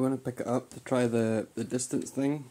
I'm going to pick it up to try the, the distance thing.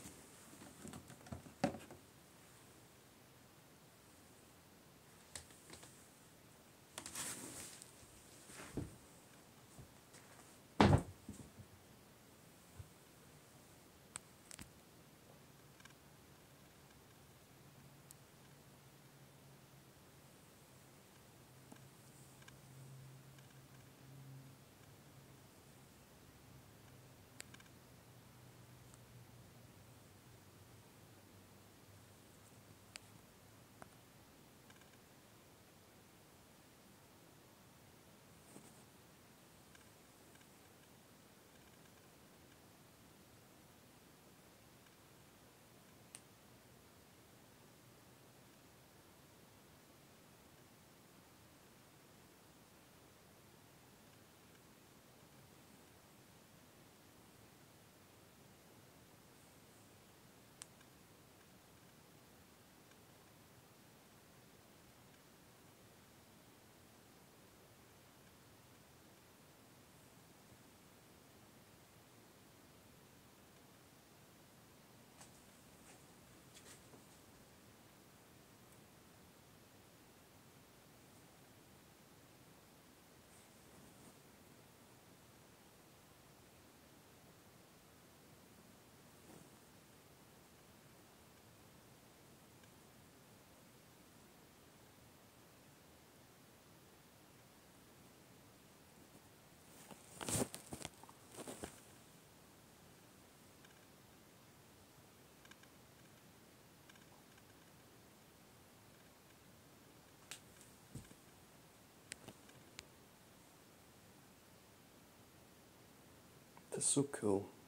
That's so cool.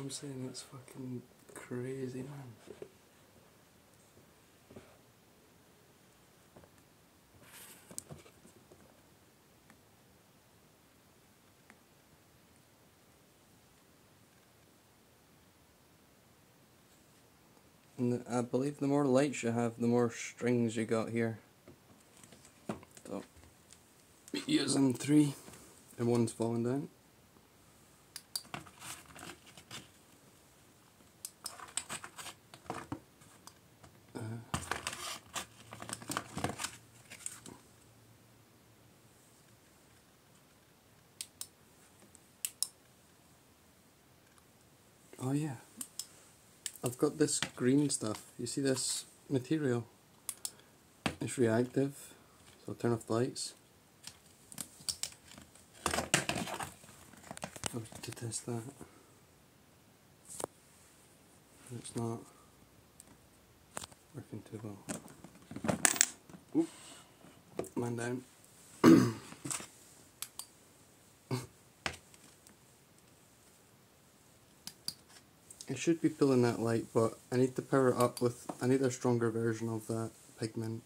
What I'm saying? That's fucking crazy, man. And I believe the more lights you have, the more strings you got here. So, using three, and one's falling down. Yeah. I've got this green stuff. You see this material? It's reactive, so I'll turn off the lights. Oh, to test that. It's not working too well. Oop, man down. It should be pulling that light, but I need to power it up with, I need a stronger version of that pigment.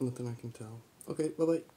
Nothing I can tell. Okay, bye bye.